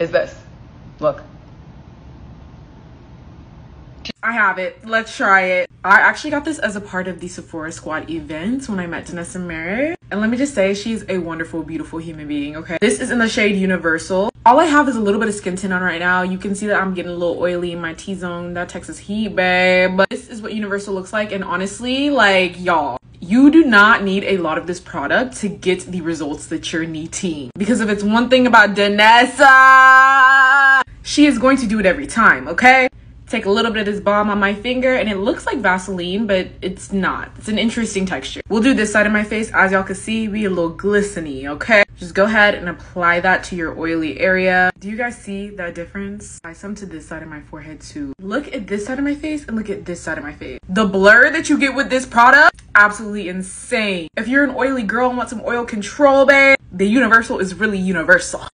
is this. Look. I have it. Let's try it. I actually got this as a part of the Sephora Squad event when I met Danessa Myricks. And let me just say, she's a wonderful, beautiful human being, okay? This is in the shade Universal. All I have is a little bit of skin tint on right now. You can see that I'm getting a little oily in my T-zone. That Texas heat, babe. But this is what Universal looks like. And honestly, like, y'all, you do not need a lot of this product to get the results that you're needing. Because if it's one thing about Danessa, she is going to do it every time, okay? take a little bit of this balm on my finger and it looks like Vaseline, but it's not. It's an interesting texture. We'll do this side of my face. As y'all can see, be a little glistening, okay? Just go ahead and apply that to your oily area. Do you guys see that difference? Apply some to this side of my forehead too. Look at this side of my face and look at this side of my face. The blur that you get with this product, absolutely insane. If you're an oily girl and want some oil control, babe, the Universal is really universal.